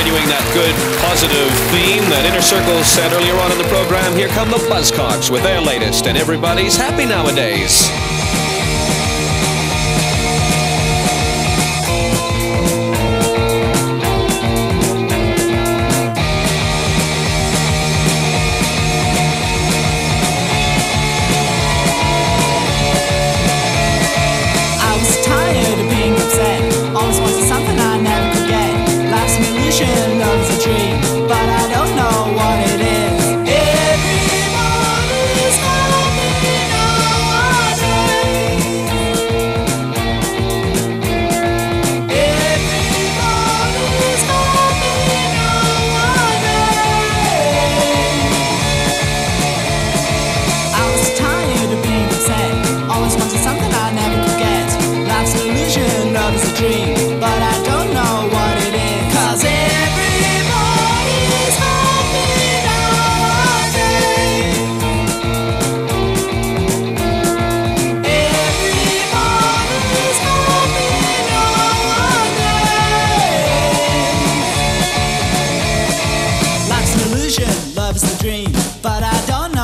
continuing that good, positive theme that Inner Circle said earlier on in the program, here come the Buzzcocks with their latest, and everybody's happy nowadays. illusion, love's the dream, but I don't know.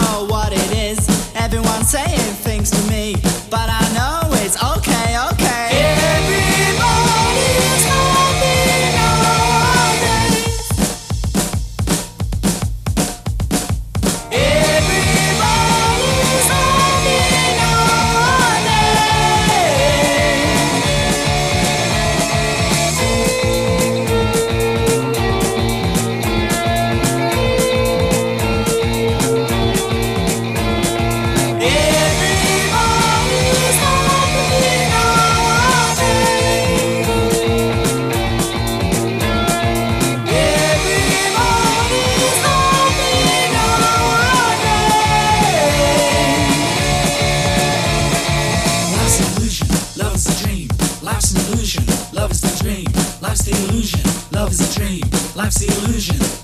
illusion. Love is a dream. Life's the illusion.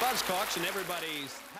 Buzzcocks and everybody's...